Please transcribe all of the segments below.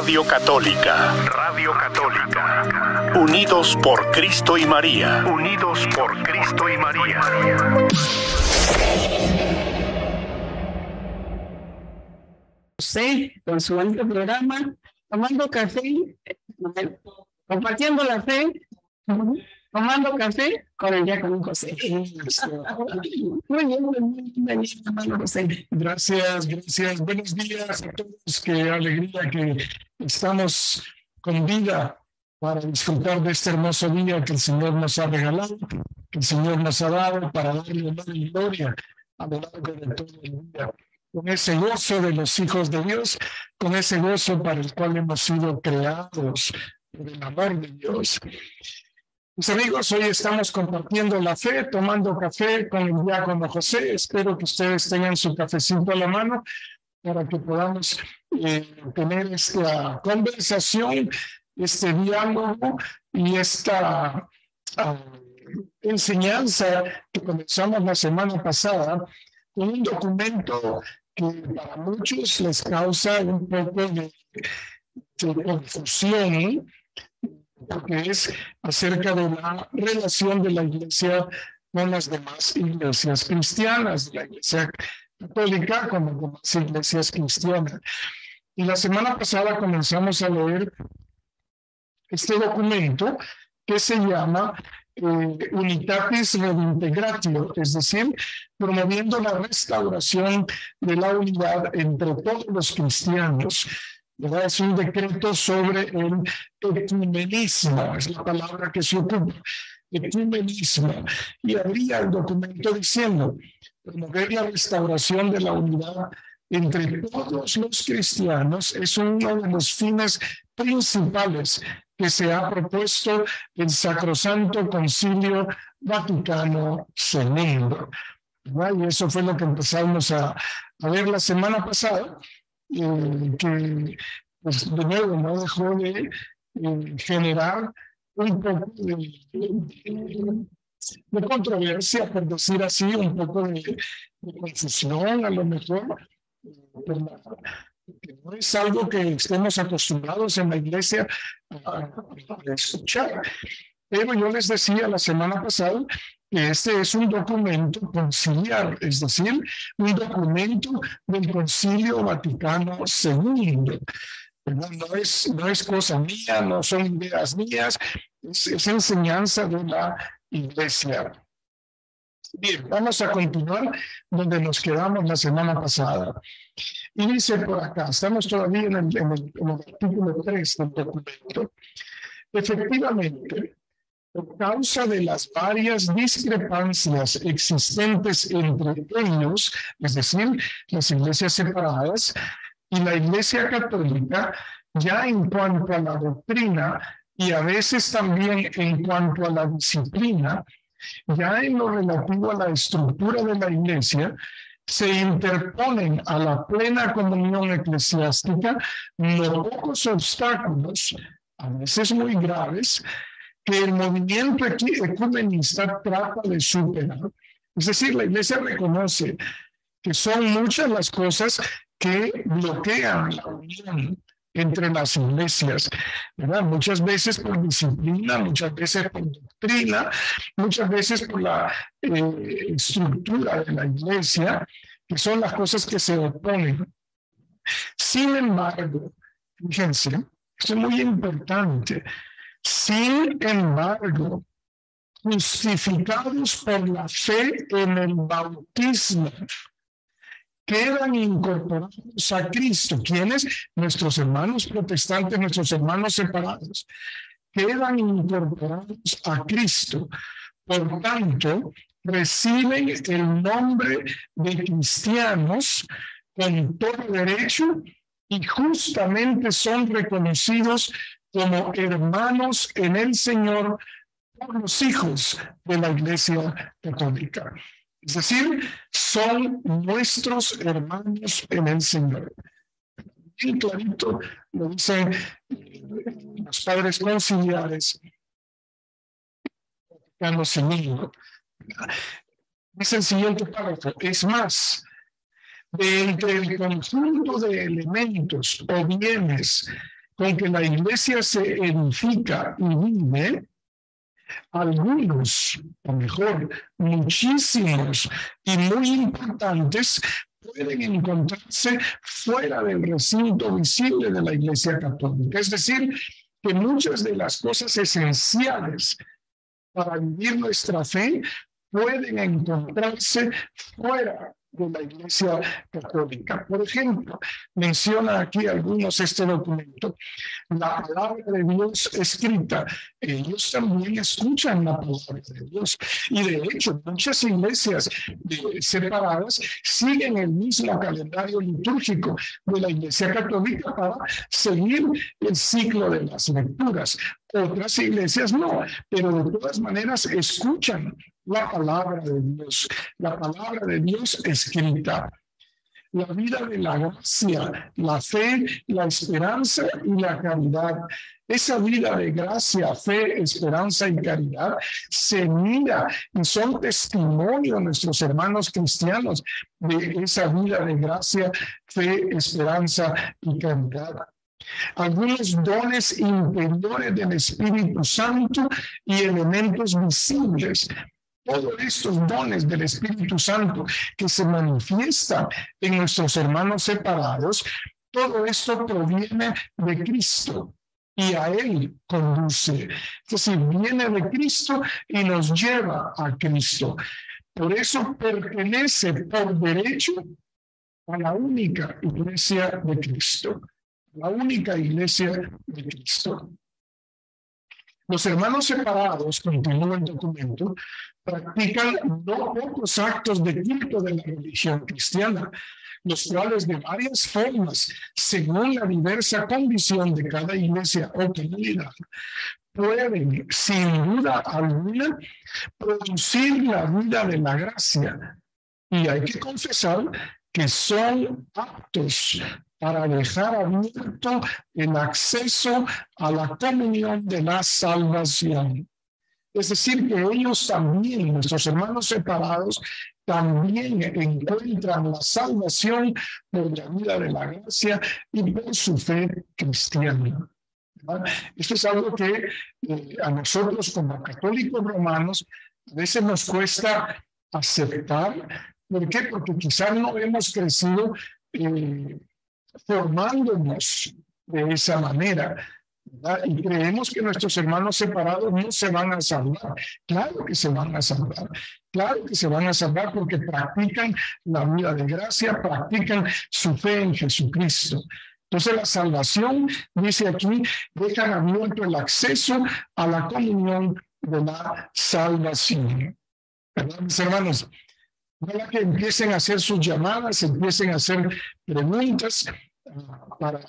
Radio Católica. Radio Católica. Unidos por Cristo y María. Unidos por Cristo y María. José, con su bonito programa, tomando café, compartiendo la fe, tomando café con el diácono José. Muy bien, bienvenido, hermano José. Gracias, gracias. Buenos días a todos. Qué alegría que estamos con vida para disfrutar de este hermoso día que el Señor nos ha regalado, que el Señor nos ha dado para darle honor y gloria a lo largo de todo el día. Con ese gozo de los hijos de Dios, con ese gozo para el cual hemos sido creados por el amor de Dios. Mis amigos, hoy estamos compartiendo la fe, tomando café con el diácono José. Espero que ustedes tengan su cafecito a la mano para que podamos eh, tener esta conversación, este diálogo y esta ah, enseñanza que comenzamos la semana pasada con un documento que para muchos les causa un poco de, de confusión porque es acerca de la relación de la iglesia con las demás iglesias cristianas, la iglesia católica con las demás iglesias cristianas. Y la semana pasada comenzamos a leer este documento que se llama eh, Unitatis Redintegratio, es decir, promoviendo la restauración de la unidad entre todos los cristianos es un decreto sobre el ecumenismo, es la palabra que se ocupa, ecumenismo. Y habría el documento diciendo, promover la restauración de la unidad entre todos los cristianos es uno de los fines principales que se ha propuesto el Sacrosanto Concilio Vaticano II. Y eso fue lo que empezamos a, a ver la semana pasada que pues, de nuevo no dejó de eh, generar un poco de, controversia, por decir así, un poco de, confusión a lo mejor, que no es algo que estemos acostumbrados en la iglesia a, a escuchar. Pero yo les decía la semana pasada este es un documento conciliar, es decir, un documento del Concilio Vaticano II. No es, no es cosa mía, no son ideas mías, es, enseñanza de la Iglesia. Bien, vamos a continuar donde nos quedamos la semana pasada. Y dice por acá, estamos todavía en el, en el, en el artículo 3 del documento. Efectivamente, por causa de las varias discrepancias existentes entre ellos, es decir, las iglesias separadas, y la iglesia católica, ya en cuanto a la doctrina y a veces también en cuanto a la disciplina, ya en lo relativo a la estructura de la iglesia, se interponen a la plena comunión eclesiástica no pocos obstáculos, a veces muy graves, que el movimiento ecumenista trata de superar. Es decir, la iglesia reconoce que son muchas las cosas que bloquean la unión entre las iglesias, ¿verdad? Muchas veces por disciplina, muchas veces por doctrina, muchas veces por la eh, estructura de la iglesia, que son las cosas que se oponen. Sin embargo, fíjense, esto es muy importante, sin embargo, justificados por la fe en el bautismo, quedan incorporados a Cristo. ¿Quiénes? Nuestros hermanos protestantes, nuestros hermanos separados. Quedan incorporados a Cristo. Por tanto, reciben el nombre de cristianos con todo derecho y justamente son reconocidos como hermanos en el Señor por los hijos de la Iglesia Católica. Es decir, son nuestros hermanos en el Señor. Bien clarito lo dicen los padres conciliares. Dice el siguiente párrafo, es más, de entre el conjunto de elementos o bienes con que la iglesia se edifica y vive, algunos, o mejor, muchísimos y muy importantes pueden encontrarse fuera del recinto visible de la Iglesia Católica. Es decir, que muchas de las cosas esenciales para vivir nuestra fe pueden encontrarse fuera de la Iglesia Católica. Por ejemplo, menciona aquí algunos este documento, la palabra de Dios escrita. Ellos también escuchan la palabra de Dios. Y de hecho, muchas iglesias separadas siguen el mismo calendario litúrgico de la Iglesia Católica para seguir el ciclo de las lecturas. Otras iglesias no, pero de todas maneras escuchan la palabra de Dios, la palabra de Dios escrita. La vida de la gracia, la fe, la esperanza y la caridad. Esa vida de gracia, fe, esperanza y caridad se mira y son testimonio nuestros hermanos cristianos de esa vida de gracia, fe, esperanza y caridad algunos dones interiores del Espíritu Santo y elementos visibles todos estos dones del Espíritu Santo que se manifiestan en nuestros hermanos separados, todo esto proviene de Cristo y a Él conduce. Es decir, viene de Cristo y nos lleva a Cristo. Por eso pertenece por derecho a la única iglesia de Cristo, la única iglesia de Cristo. Los hermanos separados, continúa el documento, practican no pocos actos de culto de la religión cristiana, los cuales de varias formas, según la diversa condición de cada iglesia o comunidad, pueden, sin duda alguna, producir la vida de la gracia. Y hay que confesar que son actos para dejar abierto el acceso a la comunión de la salvación. Es decir, que ellos también, nuestros hermanos separados, también encuentran la salvación por la vida de la gracia y por su fe cristiana. Esto es algo que eh, a nosotros como católicos romanos a veces nos cuesta aceptar. ¿Por qué? Porque quizás no hemos crecido eh, formándonos de esa manera. Y creemos que nuestros hermanos separados no se van a salvar. Claro que se van a salvar. Claro que se van a salvar porque practican la vida de gracia, practican su fe en Jesucristo. Entonces la salvación, dice aquí, dejan abierto el acceso a la comunión de la salvación. ¿Verdad, mis hermanos? Para que empiecen a hacer sus llamadas, empiecen a hacer preguntas para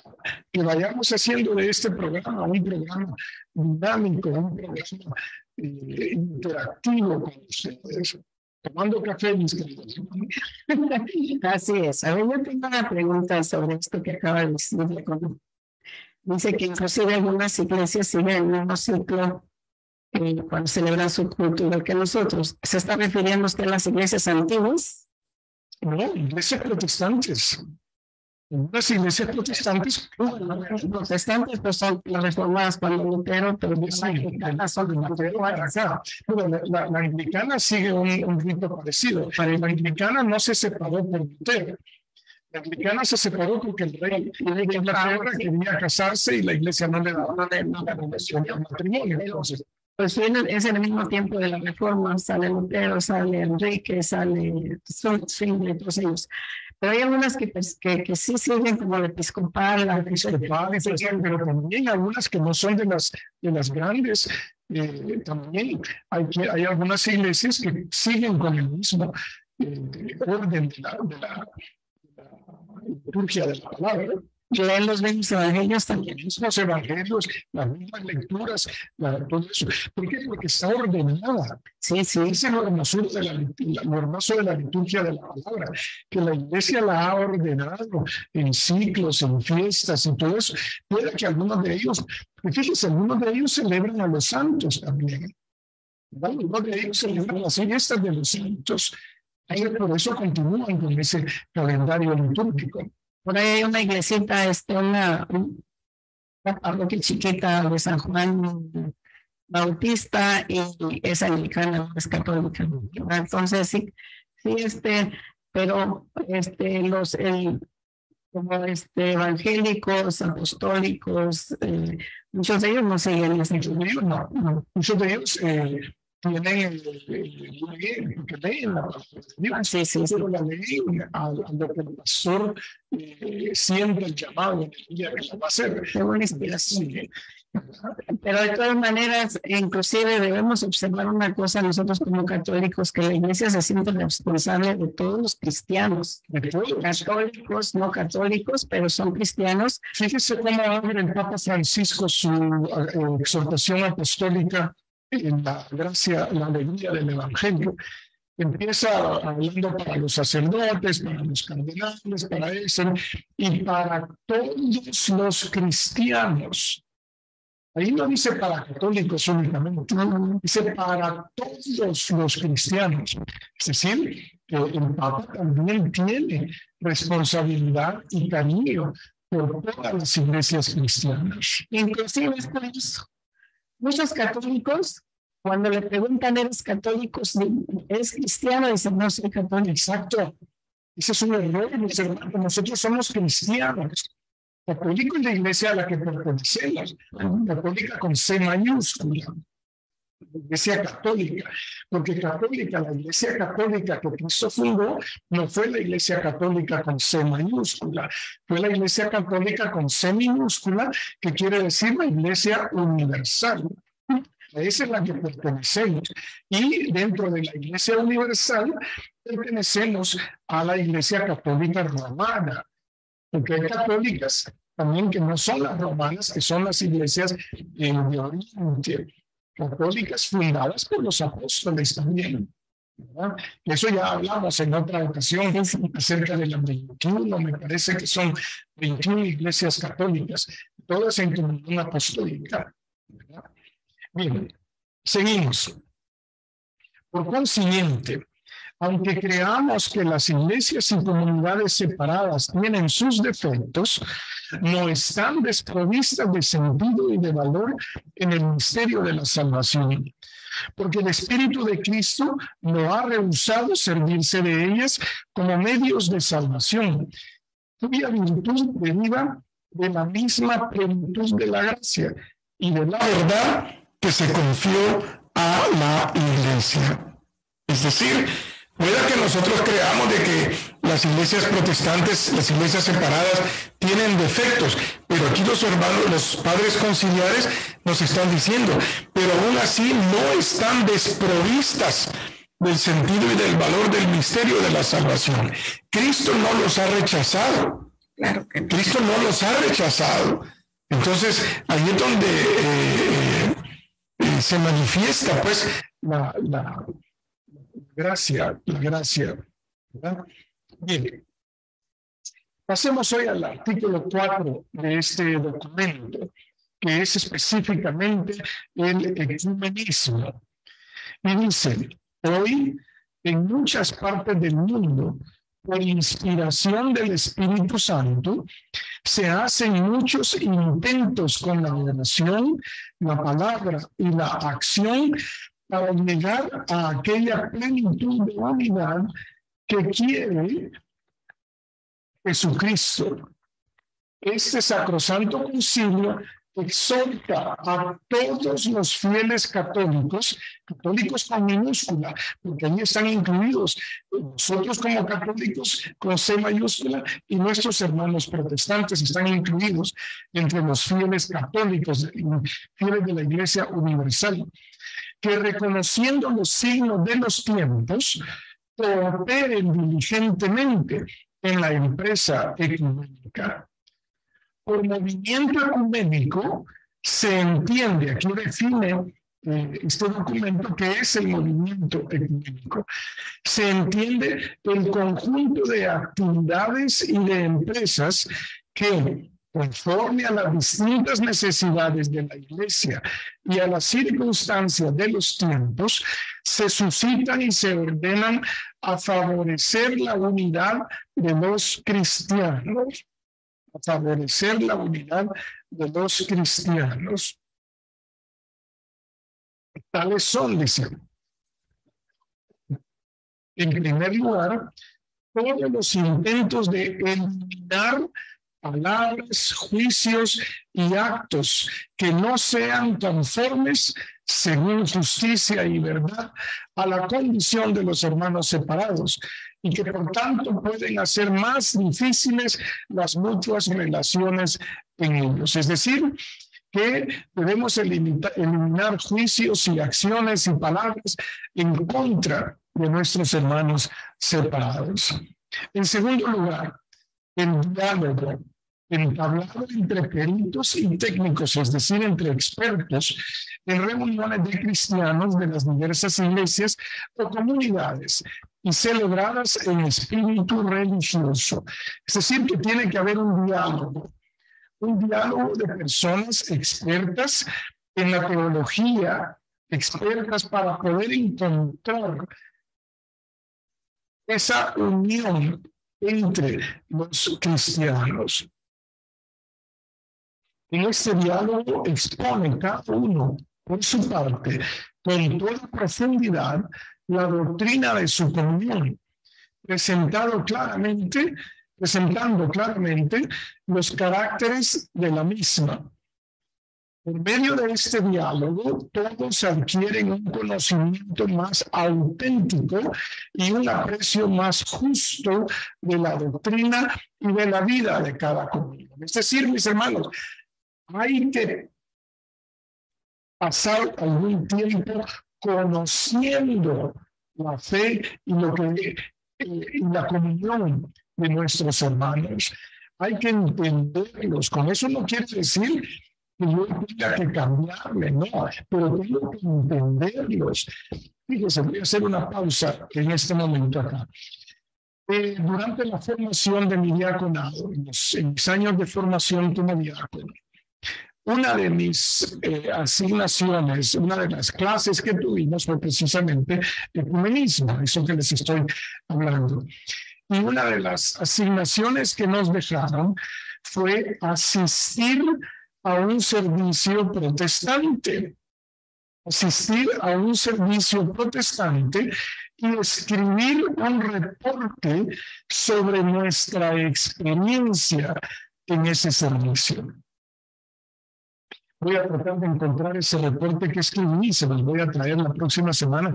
que vayamos haciendo de este programa un programa dinámico, un programa eh, interactivo con ustedes. Tomando café, mis queridos. Así es. A ver, yo tengo una pregunta sobre esto que acaba de decir. Dice que inclusive algunas iglesias siguen el mismo ciclo cuando celebran su culto igual que nosotros. ¿Se está refiriendo usted a las iglesias antiguas? No, iglesias protestantes. Las iglesias protestantes, los protestantes pues son las reformadas cuando Lutero, pero sí, son la, la, la, anglicana sigue un, un rito parecido. Para la anglicana no se separó por Lutero. La anglicana se separó porque el rey de Inglaterra quería casarse y la iglesia no le daba la relación al matrimonio. Entonces, pues es en el mismo tiempo de la reforma, sale Lutero, sale Enrique, sale Zwingli, todos ellos. Pero hay algunas que, pues, que, que, sí siguen como el episcopal, la episcopal, pero también algunas que no son de las, de las grandes. Eh, también hay, hay algunas iglesias que siguen con el mismo eh, orden de la, de la, de la liturgia de la palabra leen los mismos evangelios también. Los evangelios, las mismas lecturas, todo eso. ¿Por qué? Porque está ordenada. Sí, sí. Ese es lo hermoso de la, lo hermoso de la liturgia de la palabra, que la iglesia la ha ordenado en ciclos, en fiestas y todo eso. Puede que algunos de ellos, fíjense, algunos de ellos celebran a los santos también. Algunos de ellos celebran las fiestas de los santos. Por eso continúan con ese calendario litúrgico. Por ahí hay una iglesita, este, una, la parroquia chiquita de San Juan Bautista y es anglicana, es católica. Entonces, sí, sí, este, pero este, los, el, como este, evangélicos, apostólicos, eh, muchos de ellos no siguen ese no, no, muchos de ellos eh, tienen sí, sí, sí. la ley a, a, lo que el pastor eh, siempre el llamado en el día que la va a hacer. Qué buena inspiración. Sí. Pero de todas maneras, inclusive debemos observar una cosa nosotros como católicos, que la iglesia se siente responsable de todos los cristianos, católicos, no católicos, pero son cristianos. Fíjese cómo abre el Papa Francisco su uh, exhortación apostólica en la gracia, la alegría del Evangelio. Empieza hablando para los sacerdotes, para los cardenales, para eso, y para todos los cristianos Ahí no dice para católicos únicamente, dice para todos los cristianos. Es decir, que el Papa también tiene responsabilidad y cariño por todas las iglesias cristianas. Inclusive muchos católicos, cuando le preguntan, ¿eres católico? ¿Eres cristiano? Dicen, no, soy católico. Exacto. Ese es un error, Nosotros somos cristianos. Católico es la iglesia a la que pertenecemos, católica con C mayúscula, iglesia católica, porque católica, la iglesia católica que Cristo fundó, no fue la iglesia católica con C mayúscula, fue la iglesia católica con C minúscula, que quiere decir la iglesia universal. Esa es la que pertenecemos. Y dentro de la iglesia universal pertenecemos a la iglesia católica romana porque hay católicas también que no son las romanas, que son las iglesias de Oriente, católicas fundadas por los apóstoles también. ¿verdad? Eso ya hablamos en otra ocasión acerca de las 21, me parece que son 21 iglesias católicas, todas en comunión apostólica. ¿verdad? Bien, seguimos. Por consiguiente, aunque creamos que las iglesias y comunidades separadas tienen sus defectos, no están desprovistas de sentido y de valor en el misterio de la salvación. Porque el Espíritu de Cristo no ha rehusado servirse de ellas como medios de salvación, cuya virtud deriva de la misma plenitud de la gracia y de la verdad que se confió a la iglesia. Es decir, Puede que nosotros creamos de que las iglesias protestantes, las iglesias separadas, tienen defectos, pero aquí los hermanos, los padres conciliares nos están diciendo, pero aún así no están desprovistas del sentido y del valor del misterio de la salvación. Cristo no los ha rechazado. Claro que Cristo no los ha rechazado. Entonces, ahí es donde eh, eh, se manifiesta pues la, la gracia, la gracia. ¿verdad? Bien. Pasemos hoy al artículo 4 de este documento, que es específicamente el ecumenismo. Y dice, hoy en muchas partes del mundo, por inspiración del Espíritu Santo, se hacen muchos intentos con la oración, la palabra y la acción para llegar a aquella plenitud de unidad que quiere Jesucristo. Este sacrosanto concilio exhorta a todos los fieles católicos, católicos con minúscula, porque ahí están incluidos nosotros como católicos con C mayúscula y nuestros hermanos protestantes están incluidos entre los fieles católicos, fieles de la Iglesia Universal que reconociendo los signos de los tiempos, cooperen diligentemente en la empresa ecuménica. Por movimiento ecuménico se entiende, aquí define eh, este documento que es el movimiento ecuménico. Se entiende el conjunto de actividades y de empresas que conforme a las distintas necesidades de la iglesia y a las circunstancias de los tiempos, se suscitan y se ordenan a favorecer la unidad de los cristianos. a favorecer la unidad de los cristianos. Tales son, dice. En primer lugar, todos los intentos de eliminar palabras, juicios y actos que no sean conformes, según justicia y verdad, a la condición de los hermanos separados y que por tanto pueden hacer más difíciles las mutuas relaciones en ellos. Es decir, que debemos eliminar juicios y acciones y palabras en contra de nuestros hermanos separados. En segundo lugar, el diálogo entablado entre peritos y técnicos, es decir, entre expertos, en reuniones de cristianos de las diversas iglesias o comunidades y celebradas en espíritu religioso. Es decir, que tiene que haber un diálogo, un diálogo de personas expertas en la teología, expertas para poder encontrar esa unión entre los cristianos. En este diálogo expone cada uno por su parte, con toda profundidad, la doctrina de su comunión, presentado claramente, presentando claramente los caracteres de la misma. Por medio de este diálogo, todos adquieren un conocimiento más auténtico y un aprecio más justo de la doctrina y de la vida de cada comunidad. Es decir, mis hermanos, hay que pasar algún tiempo conociendo la fe y lo que eh, la comunión de nuestros hermanos. Hay que entenderlos. Con eso no quiere decir que yo tenga que cambiarme, no, pero tengo que entenderlos. Fíjese, voy a hacer una pausa en este momento acá. Eh, durante la formación de mi diaconado, en, en mis años de formación como diácono, una de mis eh, asignaciones, una de las clases que tuvimos fue precisamente ecumenismo, eso que les estoy hablando. Y una de las asignaciones que nos dejaron fue asistir a un servicio protestante, asistir a un servicio protestante y escribir un reporte sobre nuestra experiencia en ese servicio voy a tratar de encontrar ese reporte que escribí, se los voy a traer la próxima semana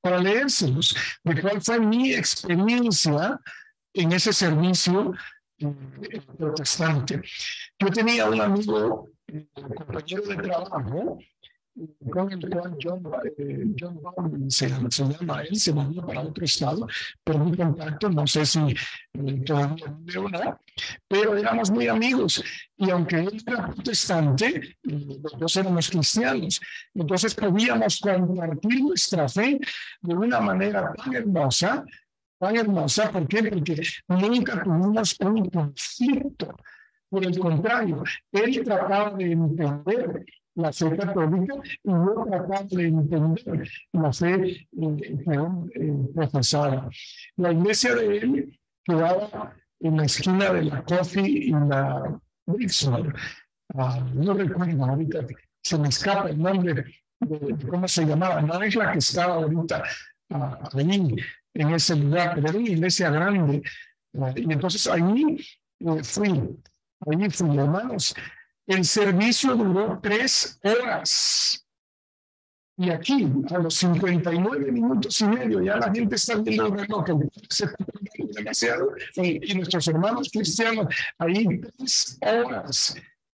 para leérselos, de cuál fue mi experiencia en ese servicio protestante. Yo tenía un amigo, eh, compañero de trabajo, con el cual John, eh, John se, se, llama él, se movió para otro estado, mi contacto, no sé si eh, todavía vive no, pero éramos muy amigos y aunque él era protestante, los dos éramos cristianos, entonces podíamos compartir nuestra fe de una manera tan hermosa, tan hermosa, ¿por qué? Porque nunca tuvimos un conflicto. Por el contrario, él trataba de entender la fe católica y yo trataba de entender la fe que él profesaba. La iglesia de él quedaba en la esquina de la Coffee y la Brixton. Ah, no recuerdo ahorita, se me escapa el nombre de, cómo se llamaba. No es la que estaba ahorita uh, ahí, en ese lugar, pero era una iglesia grande. Ah, y entonces ahí eh, fui, ahí fui, hermanos. El servicio duró tres horas. Y aquí, a los 59 minutos y medio, ya la gente está viendo el reloj, demasiado, y, nuestros hermanos cristianos, ahí tres horas.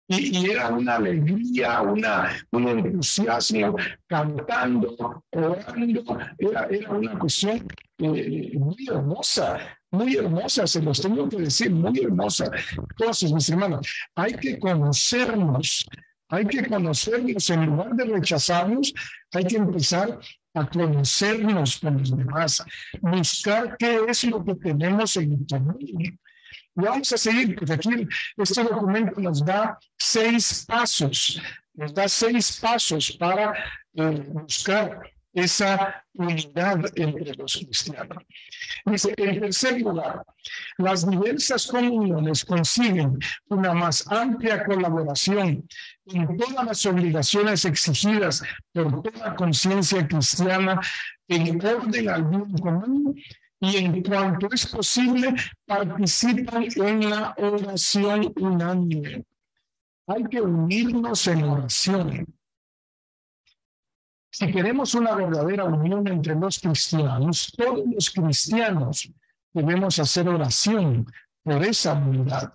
Y, era una alegría, una, un entusiasmo, cantando, orando, era, era una cuestión eh, muy hermosa muy hermosa, se los tengo que decir, muy hermosa. Entonces, mis hermanos, hay que conocernos, hay que conocernos, en lugar de rechazarnos, hay que empezar a conocernos con los demás, buscar qué es lo que tenemos en común. Vamos a seguir, porque aquí este documento nos da seis pasos, nos da seis pasos para eh, buscar esa unidad entre los cristianos. Dice, en tercer lugar, las diversas comuniones consiguen una más amplia colaboración en todas las obligaciones exigidas por toda conciencia cristiana en orden al bien común y en cuanto es posible participan en la oración unánime. Hay que unirnos en oración. Si queremos una verdadera unión entre los cristianos, todos los cristianos debemos hacer oración por esa unidad,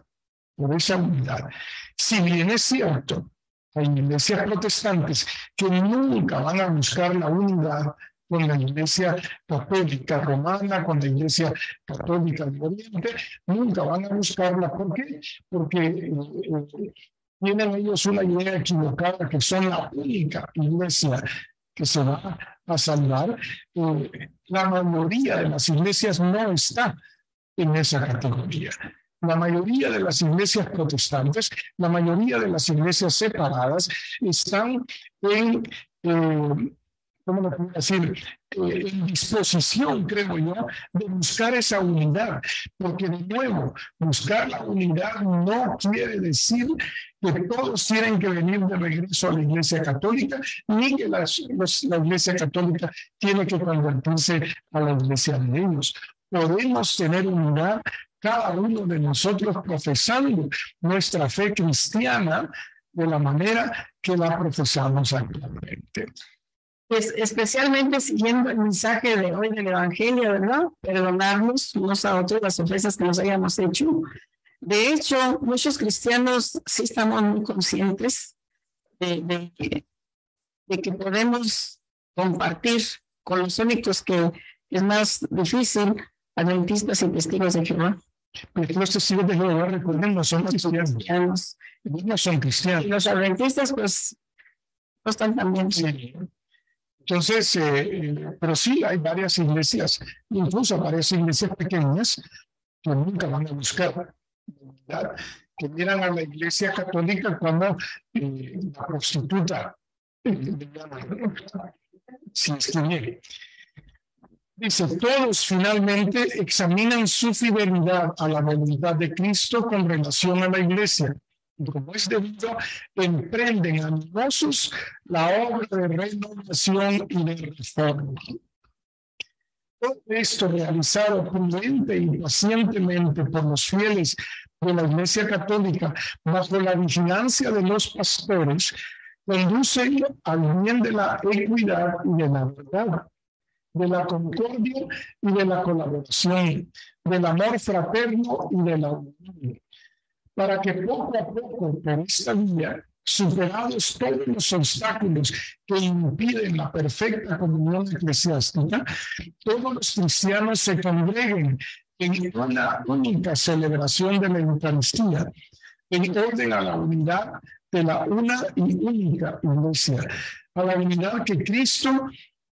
por esa unidad. Si bien es cierto, hay iglesias protestantes que nunca van a buscar la unidad con la iglesia católica romana, con la iglesia católica del Oriente, nunca van a buscarla. ¿Por qué? Porque eh, eh, tienen ellos una idea equivocada que son la única iglesia que se va a salvar, la mayoría de las iglesias no está en esa categoría. La mayoría de las iglesias protestantes, la mayoría de las iglesias separadas están en eh, ¿cómo lo decir? En disposición, creo yo, de buscar esa unidad, porque de nuevo, buscar la unidad no quiere decir que todos tienen que venir de regreso a la Iglesia Católica, ni que la Iglesia Católica tiene que convertirse a la Iglesia de ellos. Podemos tener unidad cada uno de nosotros profesando nuestra fe cristiana de la manera que la profesamos actualmente pues especialmente siguiendo el mensaje de hoy del Evangelio, ¿verdad? Perdonarnos unos a otros las ofensas que nos hayamos hecho. De hecho, muchos cristianos sí estamos muy conscientes de, de, de que podemos compartir con los únicos que es más difícil, adventistas y testigos de Jehová. Pero los testigos de Jehová, recuerden, no son cristianos. No son cristianos. Y los adventistas, pues, no están también. Sí. Entonces, eh, pero sí hay varias iglesias, incluso varias iglesias pequeñas, que nunca van a buscar, que miran a la iglesia católica como eh, la prostituta, si es que Dice, todos finalmente examinan su fidelidad a la voluntad de Cristo con relación a la iglesia como es debido, emprenden animosos la obra de renovación y de reforma. Todo esto realizado prudente y pacientemente por los fieles de la Iglesia Católica bajo la vigilancia de los pastores, conduce al bien de la equidad y de la verdad, de la concordia y de la colaboración, del amor fraterno y de la unión para que poco a poco por esta vía, superados todos los obstáculos que impiden la perfecta comunión eclesiástica, todos los cristianos se congreguen en una única celebración de la Eucaristía, en orden a la unidad de la una y única iglesia, a la unidad que Cristo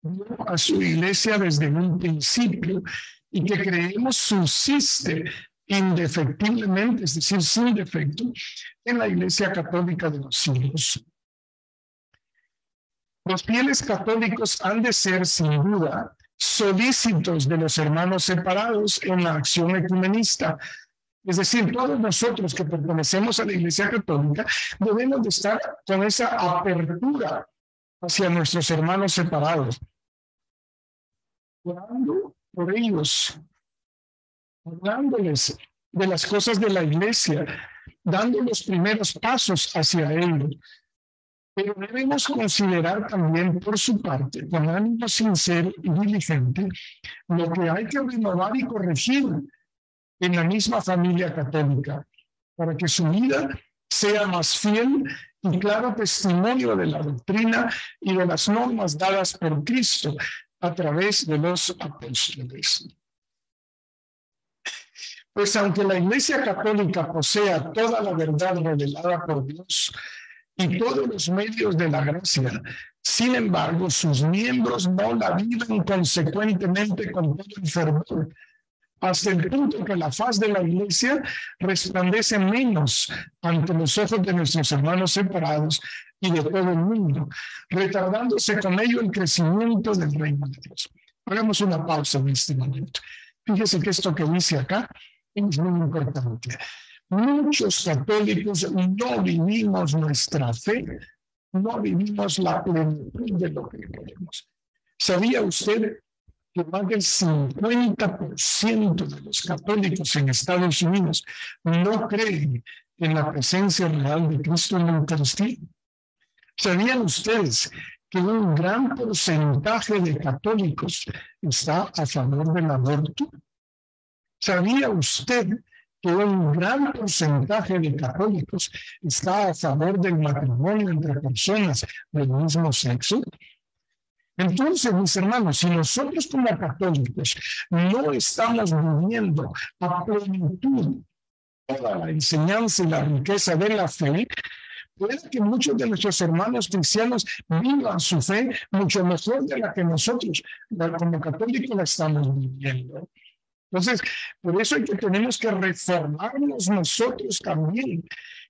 dio a su iglesia desde un principio y que creemos subsiste indefectiblemente, es decir, sin defecto, en la Iglesia Católica de los siglos. Los fieles católicos han de ser, sin duda, solícitos de los hermanos separados en la acción ecumenista. Es decir, todos nosotros que pertenecemos a la Iglesia Católica debemos de estar con esa apertura hacia nuestros hermanos separados, por ellos, hablándoles de las cosas de la iglesia, dando los primeros pasos hacia ellos. Pero debemos considerar también por su parte, con ánimo sincero y diligente, lo que hay que renovar y corregir en la misma familia católica, para que su vida sea más fiel y claro testimonio de la doctrina y de las normas dadas por Cristo a través de los apóstoles. Pues aunque la Iglesia Católica posea toda la verdad revelada por Dios y todos los medios de la gracia, sin embargo, sus miembros no la viven consecuentemente con todo el fervor hasta el punto que la faz de la iglesia resplandece menos ante los ojos de nuestros hermanos separados y de todo el mundo, retardándose con ello el crecimiento del reino de Dios. Hagamos una pausa en este momento. Fíjese que esto que dice acá es muy importante. Muchos católicos no vivimos nuestra fe, no vivimos la plenitud de lo que queremos. ¿Sabía usted que más del 50% de los católicos en Estados Unidos no creen en la presencia real de Cristo en la Eucaristía? ¿Sabían ustedes que un gran porcentaje de católicos está a favor del aborto? ¿Sabía usted que un gran porcentaje de católicos está a favor del matrimonio entre personas del mismo sexo? Entonces, mis hermanos, si nosotros como católicos no estamos viviendo a plenitud toda la enseñanza y la riqueza de la fe, puede que muchos de nuestros hermanos cristianos vivan su fe mucho mejor de la que nosotros como católicos la estamos viviendo. Entonces, por eso es que tenemos que reformarnos nosotros también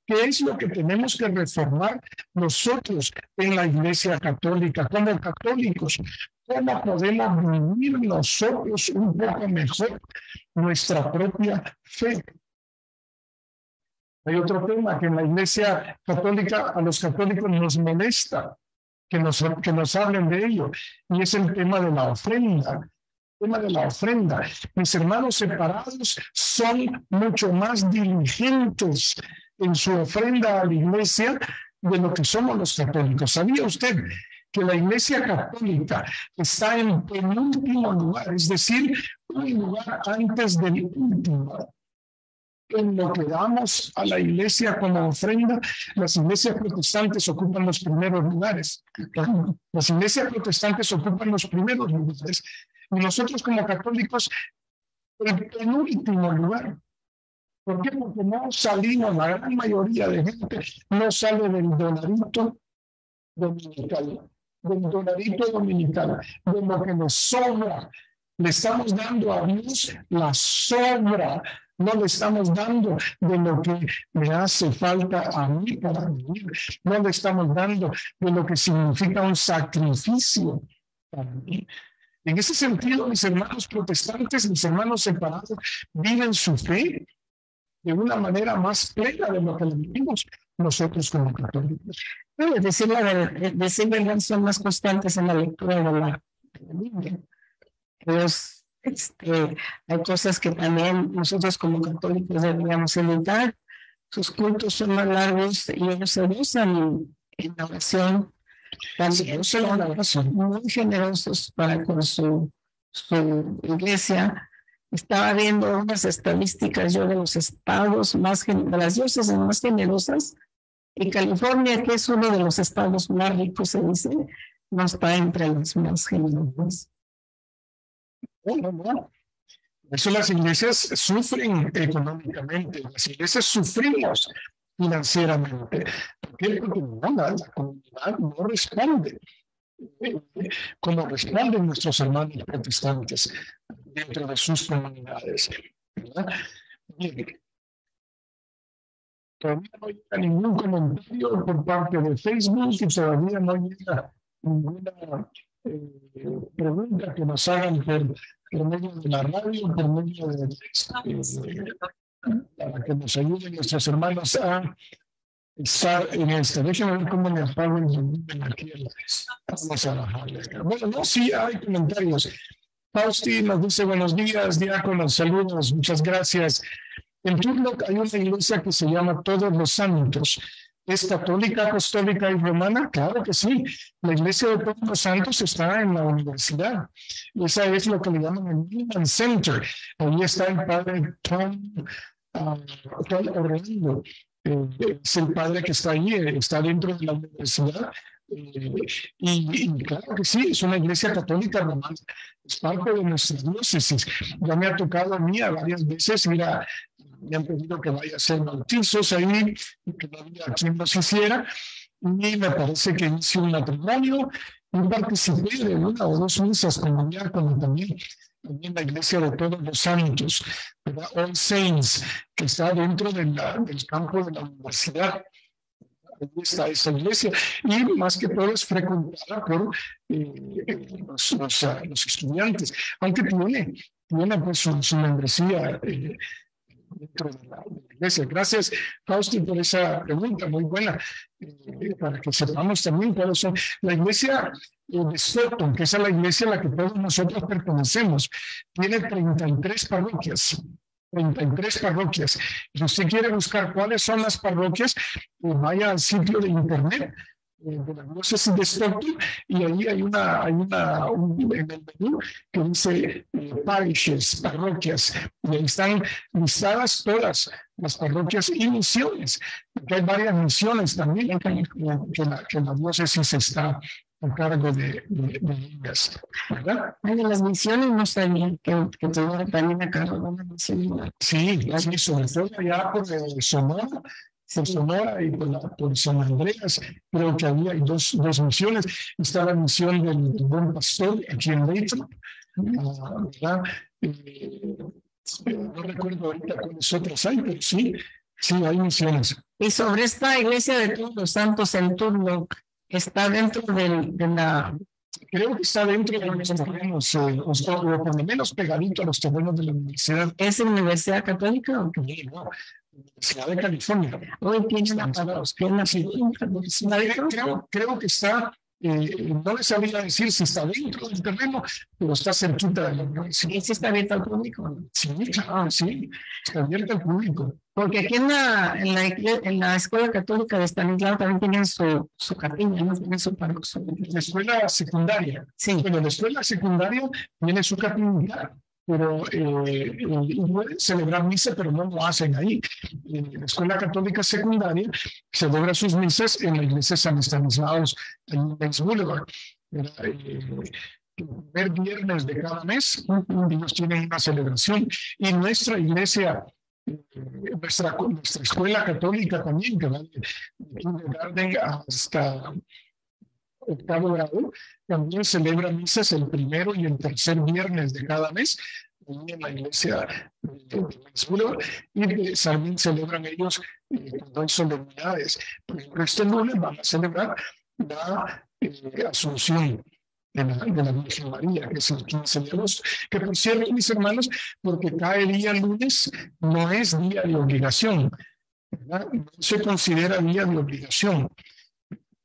¿Qué es lo que tenemos que reformar nosotros en la Iglesia Católica como católicos? ¿Cómo podemos vivir nosotros un poco mejor nuestra propia fe? Hay otro tema que en la Iglesia Católica a los católicos nos molesta que nos, que nos hablen de ello, y es el tema de la ofrenda tema de la ofrenda. Mis hermanos separados son mucho más diligentes en su ofrenda a la iglesia de lo que somos los católicos. ¿Sabía usted que la iglesia católica está en penúltimo lugar, es decir, un lugar antes del último? En lo que damos a la iglesia como ofrenda, las iglesias protestantes ocupan los primeros lugares. Las iglesias protestantes ocupan los primeros lugares y nosotros como católicos el penúltimo lugar. ¿Por qué? Porque no salimos, la gran mayoría de gente no sale del donarito dominical, del donarito dominical, de lo que nos sobra. Le estamos dando a Dios la sobra, no le estamos dando de lo que me hace falta a mí para vivir, no le estamos dando de lo que significa un sacrificio para mí. En ese sentido, mis hermanos protestantes, mis hermanos separados, viven su fe de una manera más plena de lo que lo vivimos nosotros como católicos. Debe decir la verdad, decir verdad son más constantes en la lectura de la, Biblia. este, hay cosas que también nosotros como católicos deberíamos evitar. Sus cultos son más largos y ellos se usan en, la oración. También son muy generosos para con su, su iglesia. Estaba viendo unas estadísticas yo de los estados más, de las diócesis más generosas, y California, que es uno de los estados más ricos, se dice, no está entre las más generosas. Bueno, eso las iglesias sufren económicamente, las iglesias sufrimos financieramente. Porque la comunidad no responde como responden nuestros hermanos protestantes dentro de sus comunidades. todavía no llega ningún comentario por parte de Facebook y todavía no llega ninguna eh, pregunta que nos hagan por, medio de la radio, por medio de, eh, para que nos ayuden nuestros hermanos a estar en este. Déjenme ver cómo me apago el aquí. Vamos a bajarle. Bueno, no, sí hay comentarios. Fausti nos dice buenos días, diáconos, saludos, muchas gracias. En Turlock hay una iglesia que se llama Todos los Santos. ¿Es católica, apostólica y romana? Claro que sí. La iglesia de todos los santos está en la universidad. Esa es lo que le llaman el Newman Center. Ahí está el padre Tom, uh, Tom Orlando es el padre que está ahí, eh, está dentro de la universidad. Eh, y, claro que sí, es una iglesia católica romana, es parte de nuestras diócesis. Ya me ha tocado a mí a varias veces ir a, me han pedido que vaya a hacer bautizos ahí, que no había quien los hiciera, y me parece que hice un matrimonio y participé de una o dos misas con mi también también la iglesia de todos los santos, ¿verdad? All Saints, que está dentro del campo de la universidad. Ahí está esa iglesia y más que todo es frecuentada por eh, los, los, los, estudiantes, aunque tiene, tiene pues su, membresía eh, dentro de la, iglesia. Gracias, Fausto, por esa pregunta muy buena, eh, para que sepamos también cuáles son. La iglesia de Stockton, que es la iglesia a la que todos nosotros pertenecemos, tiene 33 parroquias. 33 parroquias. Si usted quiere buscar cuáles son las parroquias, pues vaya al sitio de internet eh, de la diócesis de Stockton y ahí hay una, hay una un, en el menú que dice eh, parishes, parroquias, y ahí están listadas todas las parroquias y misiones, porque hay varias misiones también que, que, la, que la diócesis está a cargo de, de, de ellas, ¿verdad? las misiones no sabían que, que también a cargo de una misión. Sí, sí, sobre todo allá por Sonora, por Sonora y por, la, por San Andreas, creo que había dos, dos misiones. Está la misión del, del buen pastor aquí en Dayton, uh, ¿verdad? Eh, no recuerdo ahorita cuáles otras hay, pero sí, sí, hay misiones. Y sobre esta iglesia de todos los santos en Turlock, está dentro del, de la creo que está dentro de los terrenos, eh, o, por lo menos pegadito a los terrenos de la universidad. ¿Es la Universidad Católica o qué? No, Universidad de California. Hoy la palabra, creo, creo que está eh, no les sabría decir si está dentro del terreno, pero está cerquita de la universidad. ¿Y si está abierto al público? Sí, claro, sí, está abierto al público. Porque aquí en la, en la, en la Escuela Católica de Stanislao también tienen su, su capilla, ¿no? Tienen su parroquia. La escuela secundaria. Sí. Bueno, la escuela secundaria tiene su capilla pero eh, pueden celebrar misa, pero no lo hacen ahí. En la escuela católica secundaria celebra sus misas en la iglesia San Estanislaus en Banks Boulevard. Eh, el primer viernes de cada mes, ellos tienen una celebración. Y nuestra iglesia, eh, nuestra, nuestra escuela católica también, que va de hasta octavo grado, también celebra misas el primero y el tercer viernes de cada mes en la iglesia de Venezuela y también celebran ellos eh, cuando hay solemnidades. Por ejemplo, este lunes van a celebrar la eh, Asunción de la, Virgen María, que es el 15 de agosto. Que por cierto, mis hermanos, porque cae día lunes, no es día de obligación. ¿verdad? No se considera día de obligación.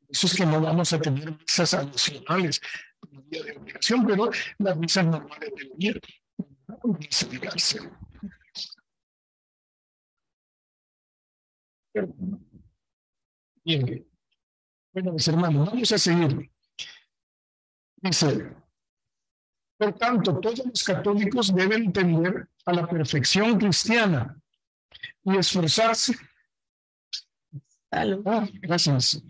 Eso es que no vamos a tener misas adicionales como día de obligación, pero las misas normales del día Bien. Bueno, mis hermanos, vamos a seguir. Dice, por tanto, todos los católicos deben tender a la perfección cristiana y esforzarse. Ah, gracias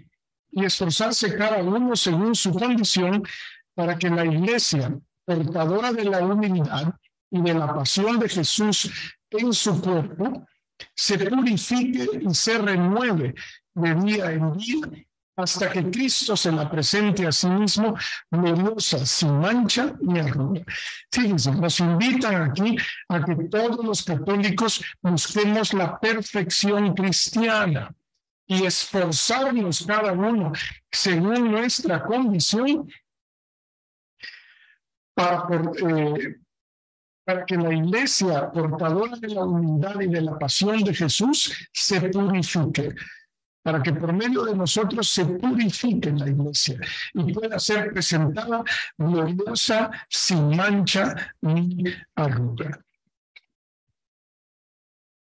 y esforzarse cada uno según su condición para que la iglesia, portadora de la humildad y de la pasión de Jesús en su cuerpo, se purifique y se renueve de día en día hasta que Cristo se la presente a sí mismo gloriosa, sin mancha ni arruga. Fíjense, nos invitan aquí a que todos los católicos busquemos la perfección cristiana y esforzarnos cada uno según nuestra condición para, eh, para que la iglesia portadora de la humildad y de la pasión de Jesús se purifique, para que por medio de nosotros se purifique la iglesia y pueda ser presentada gloriosa, sin mancha ni arruga.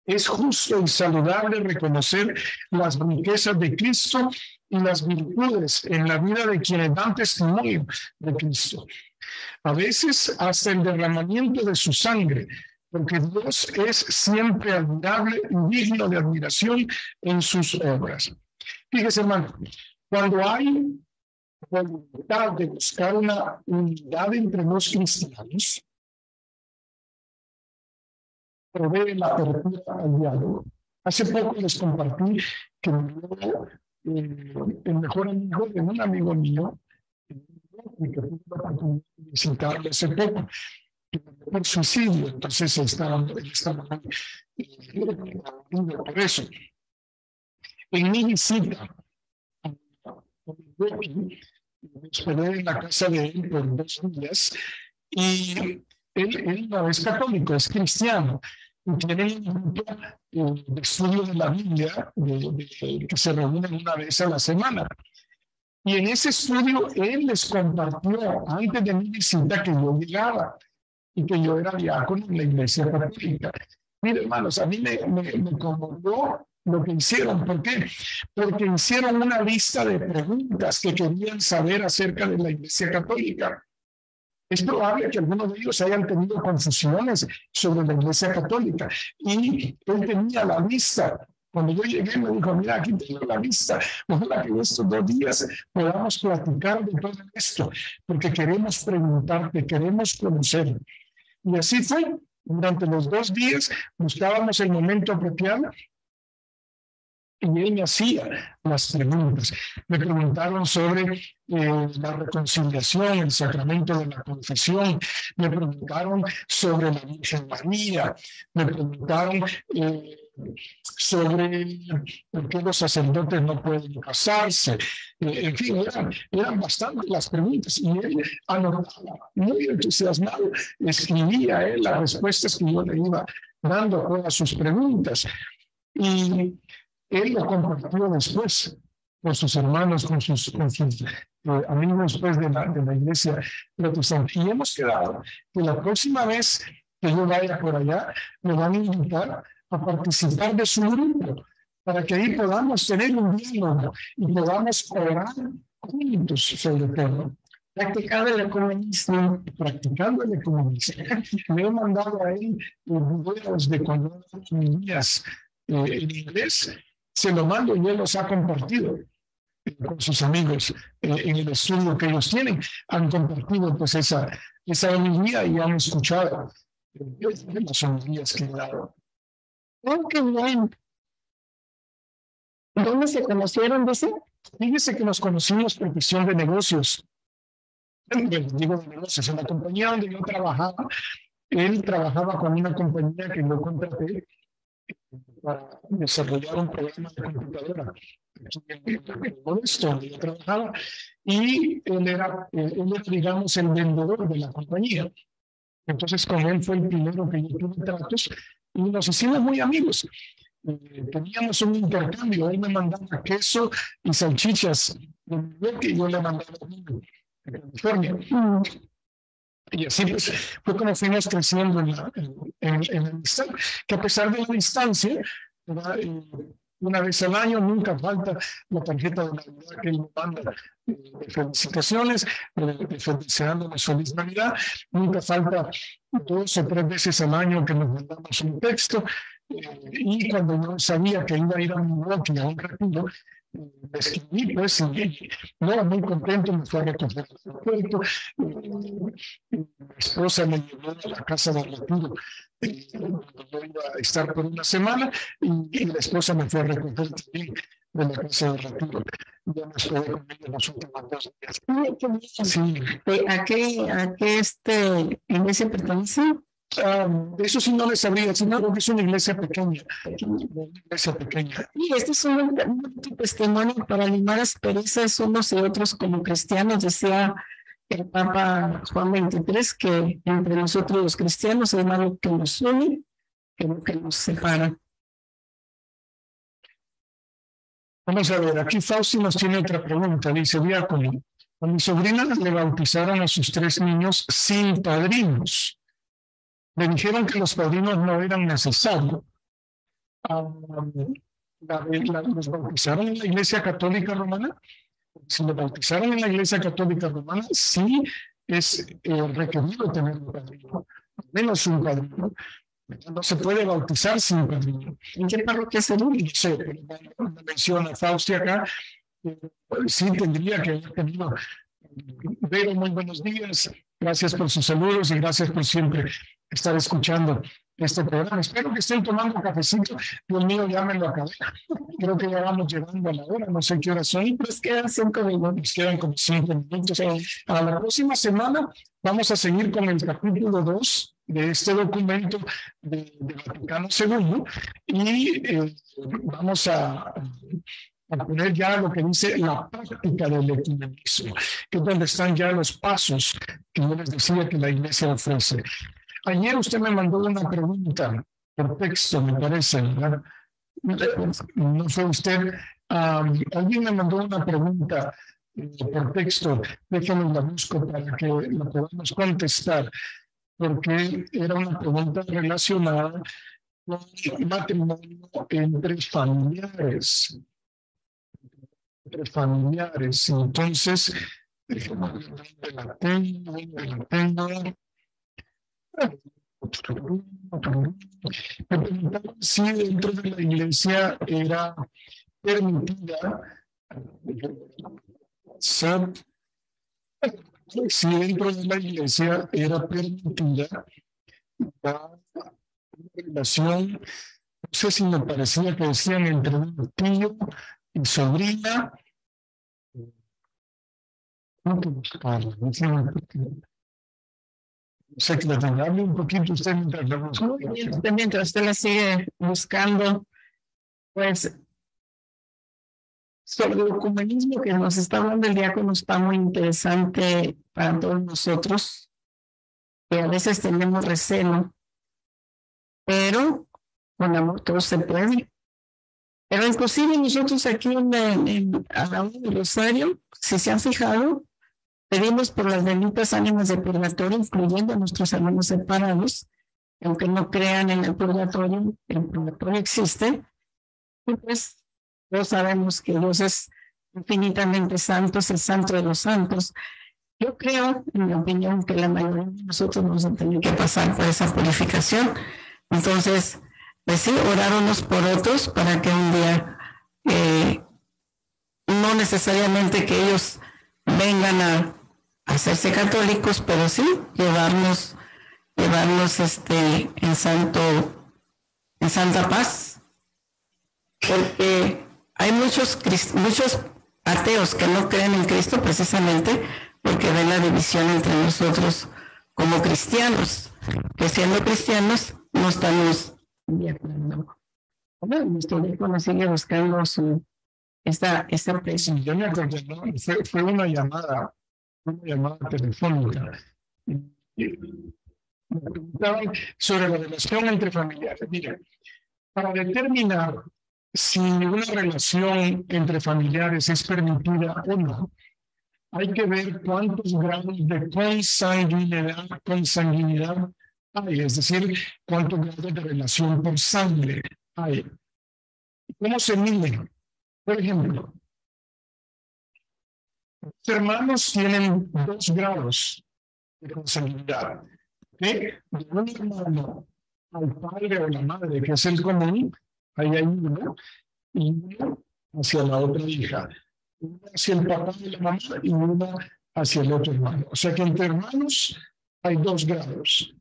Es justo y saludable reconocer las riquezas de Cristo y las virtudes en la vida de quienes dan testimonio de Cristo. A veces hasta el derramamiento de su sangre, porque Dios es siempre admirable y digno de admiración en sus obras. Fíjese, hermano, cuando hay voluntad de buscar una unidad entre los cristianos, provee la apertura al diálogo. Hace poco les compartí que eh, el mejor amigo de un amigo mío, que tuve la oportunidad de visitarle hace poco, por suicidio, entonces estaban, estaban por eso. En mi visita, me hospedé en la casa de él por dos días y él, no es católico, es cristiano. Y tiene un grupo de estudio de la Biblia que se reúnen una vez a la semana. Y en ese estudio él les compartió antes de mi visita que yo llegaba y que yo era diácono en la iglesia católica. Mire, hermanos, a mí me, me, me conmovió lo que hicieron. ¿Por qué? Porque hicieron una lista de preguntas que querían saber acerca de la iglesia católica. Es probable que algunos de ellos hayan tenido confusiones sobre la iglesia católica. Y él tenía la lista. Cuando yo llegué me dijo, mira, aquí tengo la lista. Ojalá que en estos dos días podamos platicar de todo esto, porque queremos preguntarte, queremos conocer. Y así fue. Durante los dos días buscábamos el momento apropiado y él me hacía las preguntas. Me preguntaron sobre eh, la reconciliación, el sacramento de la confesión, me preguntaron sobre la Virgen María, me preguntaron eh, sobre por qué los sacerdotes no pueden casarse. Eh, en fin, eran, eran bastantes las preguntas y él anotaba, muy entusiasmado, escribía él las respuestas que yo le iba dando a todas sus preguntas. Y él lo compartió después con sus hermanos, con sus, con sus eh, amigos después de la, de la iglesia protestante. Y hemos quedado que la próxima vez que yo vaya por allá, me van a invitar a participar de su grupo, para que ahí podamos tener un diálogo y podamos orar juntos sobre todo. Practicando el ecumenismo. Practicando el ecumenismo. Me he mandado a él videos de cuando eh, en inglés, se lo mando y él los ha compartido con sus amigos eh, en el estudio que ellos tienen. Han compartido pues esa, esa homilía y han escuchado eh, las homilías que he dado. Oh, qué bien. ¿Dónde se conocieron, dice? Fíjese que nos conocimos por cuestión de negocios. digo de negocios, en la compañía donde yo trabajaba, él trabajaba con una compañía que yo contraté para desarrollar un programa de computadora modesto donde yo trabajaba y él era, él era, digamos, el vendedor de la compañía. Entonces con él fue el primero que yo tuve tratos nos hicimos muy amigos. Eh, teníamos un intercambio, él me mandaba queso y salchichas y yo le mandaba de California. Y así pues, fue como fuimos creciendo en, la, en, que a pesar de la distancia, eh, una vez al año nunca falta la tarjeta de Navidad que él me manda eh, de felicitaciones, deseándonos feliz Navidad, nunca falta dos o tres veces al año que nos mandamos un texto, eh, y cuando yo sabía que iba a ir a Milwaukee a un retiro, me escribí, pues, y, no, muy contento, me fue a recoger el aeropuerto. Mi esposa me llevó a la casa de retiro. Yo iba a estar por una semana y, la esposa me fue a recoger también de la casa de retiro. Ya me estuve con ella los últimos dos días. Sí. ¿A qué, a qué este, iglesia pertenece? Um, eso sí no les sabría, sino que es una iglesia pequeña. Una iglesia pequeña. Y este es un, testimonio para animar asperezas unos y otros como cristianos. Decía el Papa Juan XXIII que entre nosotros los cristianos es más lo que nos une que lo que nos separa. Vamos a ver, aquí Fausti nos tiene otra pregunta. Dice, diácono, a mi sobrina le bautizaron a sus tres niños sin padrinos me dijeron que los padrinos no eran necesarios. Um, los bautizaron en la Iglesia Católica Romana. Si los bautizaron en la Iglesia Católica Romana, sí es eh, requerido tener un padrino, menos un padrino. No se puede bautizar sin padrino. ¿En qué parroquia se No sé, pero menciona Fausti acá. Eh, sí tendría que haber tenido. Vero, muy buenos días. Gracias por sus saludos y gracias por siempre estar escuchando este programa. Espero que estén tomando cafecito. Dios mío, ya me lo acabé. Creo que ya vamos llegando a la hora. No sé qué hora son. Nos quedan cinco minutos. Nos quedan como cinco minutos. A la próxima semana vamos a seguir con el capítulo 2 de este documento de, Vaticano II y eh, vamos a, a poner ya lo que dice la práctica del ecumenismo, que es donde están ya los pasos que yo les decía que la iglesia ofrece. Ayer usted me mandó una pregunta por texto, me parece. No fue usted. alguien me mandó una pregunta eh, por texto, déjame la busco para que la podamos contestar, porque era una pregunta relacionada con el matrimonio entre familiares entre familiares. Entonces, la tengo, la tengo. Me si dentro de la iglesia era permitida si dentro de la iglesia era permitida una relación, no sé si me parecía que decían entre un tío y sobrina. No que buscarla, la hable un poquito usted mientras la. Usted mientras usted la sigue buscando, pues sobre el ecumenismo que nos está hablando el diácono está muy interesante para todos nosotros, que a veces tenemos recelo, pero con amor todo se puede. Pero inclusive nosotros aquí en, en, a la del Rosario, si se han fijado, pedimos por las benditas ánimas de purgatorio, incluyendo a nuestros hermanos separados, aunque no crean en el purgatorio, el purgatorio existe, y pues todos sabemos que Dios es infinitamente santo, es el santo de los santos. Yo creo, en mi opinión, que la mayoría de nosotros nos han tenido que pasar por esa purificación. Entonces, pues sí, orar unos por otros para que un día, eh, no necesariamente que ellos vengan a, hacerse católicos, pero sí llevarnos, llevarnos este, en santo, en santa paz. Porque hay muchos, muchos ateos que no creen en Cristo precisamente porque ven la división entre nosotros como cristianos, que siendo cristianos no estamos bueno, nuestro teléfono sigue buscando su, esta, esta sí, yo me acordé, fue, una llamada, una llamada telefónica. Me preguntaban sobre la relación entre familiares. Mira, para determinar si una relación entre familiares es permitida o no, hay que ver cuántos grados de consanguinidad, consanguinidad hay, es decir, cuántos grados de relación por sangre hay. ¿Cómo se mide? Por ejemplo, los hermanos tienen dos grados de consanguinidad. De un hermano al padre o la madre, que es el común, ahí hay uno, y uno hacia la otra hija. Uno hacia el papá y la mamá y uno hacia el otro hermano. O sea que entre hermanos hay dos grados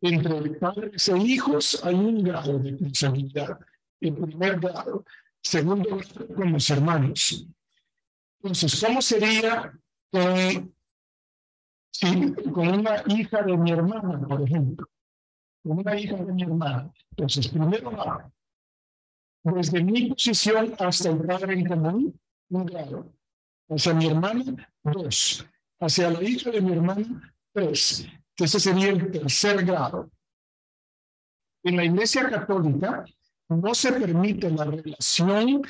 entre padres e hijos hay un grado de consanguinidad. En primer grado, segundo grado con los hermanos. Entonces, ¿cómo sería con, con una hija de mi hermana, por ejemplo? Con una hija de mi hermana. Entonces, primero va desde mi posición hasta el padre en común, un grado. Hacia mi hermana, dos. Hacia la hija de mi hermana, tres. Ese sería el tercer grado. En la Iglesia Católica no se permite la relación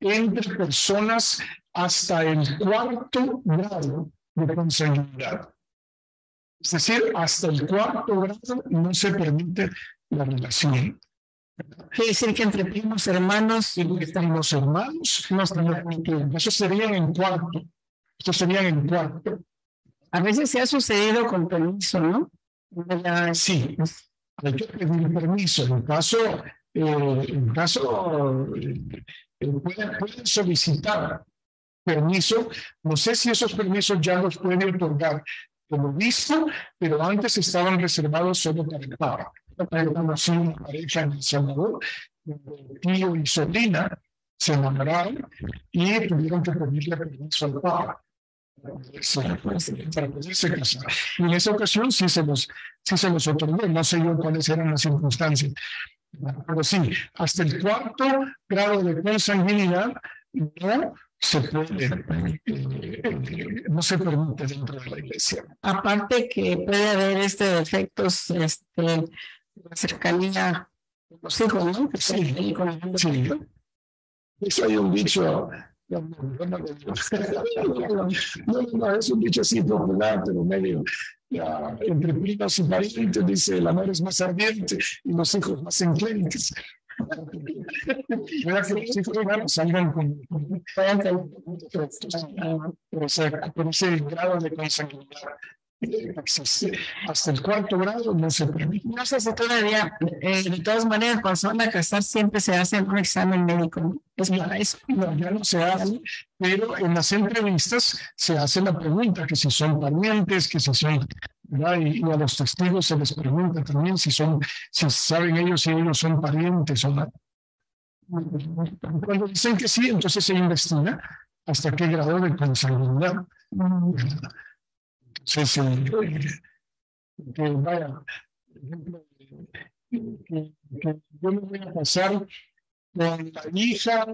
entre personas hasta el cuarto grado de consanguinidad. Es decir, hasta el cuarto grado no se permite la relación. Quiere decir que entre primos hermanos, y están los hermanos, no están permitidos. Eso sería en cuarto. Eso sería en cuarto. A veces se ha sucedido con permiso, ¿no? Sí, hay que pedir permiso. En caso, eh, en caso eh, pueden, solicitar permiso. No sé si esos permisos ya los puede otorgar como visto, pero antes estaban reservados solo para el Papa. Yo conocí una pareja en El Salvador, tío y sobrina se enamoraron y tuvieron que pedirle permiso al Papa para poderse casar. Y en esa ocasión sí se los, sí se los otorgó, no sé yo cuáles eran las circunstancias. Pero sí, hasta el cuarto grado de consanguinidad no se puede, eh, no se permite dentro de la iglesia. Aparte que puede haber este efectos, este, la cercanía de los hijos, ¿no? Que Sí, sí. Eso hay un dicho, no, no, no, no, es un dicho así popular, pero medio ya, entre primos y parientes, dice el amor es más ardiente y los hijos más enclenques. Con, ese grado de consanguinidad. Hasta el cuarto grado no se permite. No sé si todavía, eh, de todas maneras, cuando se van a casar siempre se hace un examen médico. Es para eso. No, ya no se hace, pero en las entrevistas se hace la pregunta que si son parientes, que si son. Y, y a los testigos se les pregunta también si son, si saben ellos si ellos son parientes o no. Cuando dicen que sí, entonces se investiga hasta qué grado de consanguinidad. Entonces, eh, que vaya, que, que yo me voy a casar con la hija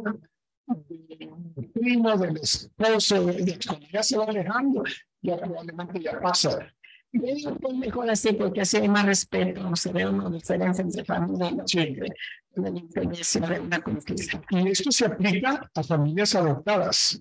del primo, del esposo, de, de, ya se va alejando, ya probablemente ya pasa. Es mejor así porque así hay más respeto, no se ve una diferencia entre familia, no Sí. una diferencia de una conquista. Y esto se aplica a familias adoptadas.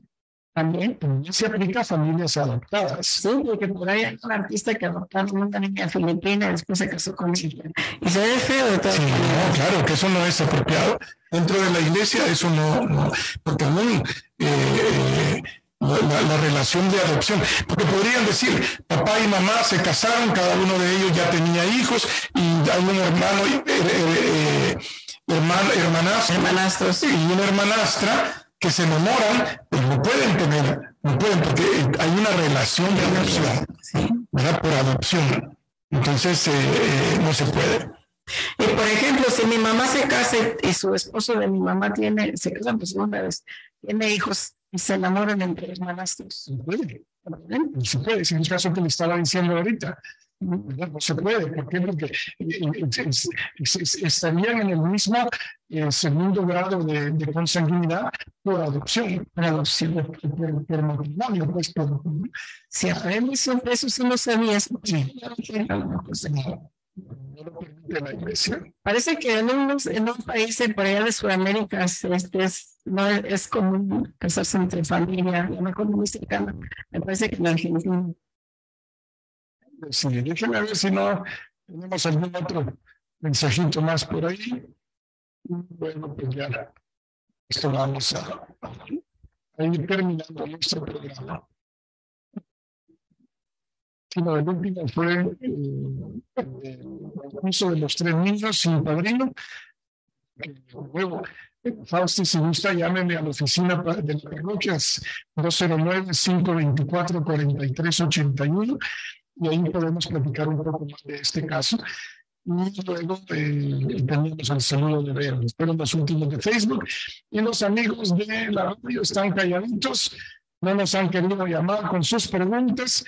También, También se aplica a familias adoptadas. sí, porque por ahí hay un artista que adoptaron una niña filipina y después se casó con ella. Y se ve feo de todas Sí, no, claro que eso no es apropiado. Dentro de la iglesia eso no, no porque aún eh, la, la- la relación de adopción, porque podrían decir, papá y mamá se casaron, cada uno de ellos ya tenía hijos y hay un hermano, eh, eh, eh, hermano, hermanastro, Hermanastros. y una hermanastra que se enamoran, pues no pueden tener, no pueden, porque hay una relación de adopción, Sí. ¿verdad? Por adopción. Entonces, eh, eh, no se puede. Y por ejemplo, si mi mamá se casa y, y su esposo de mi mamá tiene, se casan por segunda vez, tiene hijos y se enamoran entre hermanastros. Se puede. No se puede, es el caso que le estaba diciendo ahorita. No se puede, ¿por qué? Porque eh, es- es- es- estarían en el mismo eh, segundo grado de, de consanguinidad por adopción, por adopción, por, por- matrimonio, pues por, Si aprende siempre eso, sí lo sabías. Sí. No, pues, no, no lo permite la iglesia. Parece que en unos, en un país de por allá de Sudamérica este es, no es, común casarse entre familia, a lo mejor muy cercana. Me parece que en Argentina. Sí, déjenme ver si no tenemos algún otro mensajito más por ahí. Bueno, pues ya, esto vamos a, a ir terminando nuestro programa. El último fue eh, el concurso de los tres niños sin padrino. Luego, Fausti, si gusta, llámeme a la oficina de las parroquias 209-524-4381 y ahí podemos platicar un poco más de este caso. Y luego eh, teníamos el saludo de ver, fueron los últimos de Facebook. Y los amigos de la radio están calladitos, no nos han querido llamar con sus preguntas.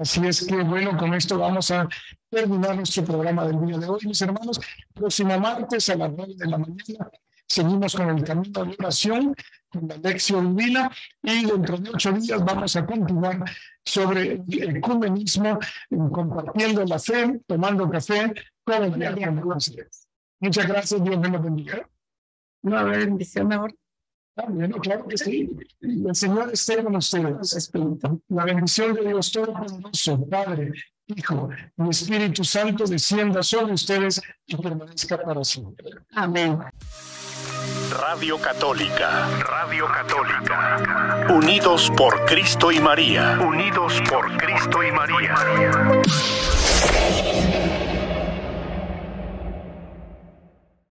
Así es que, bueno, con esto vamos a terminar nuestro programa del día de hoy, mis hermanos. Próximo martes a las 9 de la mañana seguimos con el camino de oración, con la lección divina, y dentro de ocho días vamos a continuar sobre el ecumenismo, compartiendo la fe, tomando café con el. Muchas gracias, Dios me lo bendiga. No bendición ahora. Claro que sí. El Señor esté con ustedes. La bendición de Dios Todopoderoso, Padre, Hijo y Espíritu Santo descienda sobre ustedes y permanezca para siempre. Amén. Radio Católica, Radio Católica. Unidos por Cristo y María. Unidos por Cristo y María.